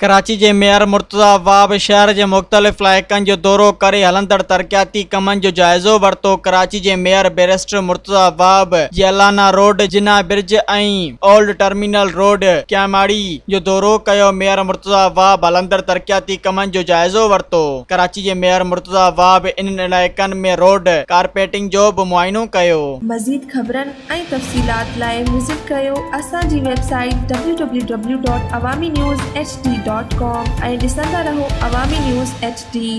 कराची जे मेयर मुर्तज़ा वाब शहर जे मुख़्तलिफ़ इलाइक़नि जो दौरो करे हलंदड़ तरक़ाती कमनि जो जाइज़ो वरितो कराची जे मेयर मुर्तज़ा वाब जलाना रोड जिना ब्रिज ऐं ओल्ड टर्मिनल रोड क्यामाड़ी जो दौरो कयो मेयर मुर्तज़ा वाब हलंदड़ तरक़ियाती कमनि जो जाइज़ो वरितो कराची जे मेयर मुर्तज़ा वाब इन्हनि इलाइक़नि में रोड कारपेटिंग जो बि मुआइन कयो मज़ीद ख़बरनि ऐं डॉट कॉम ऐं ॾिसंदा रहो अवामी न्यूज़ एच डी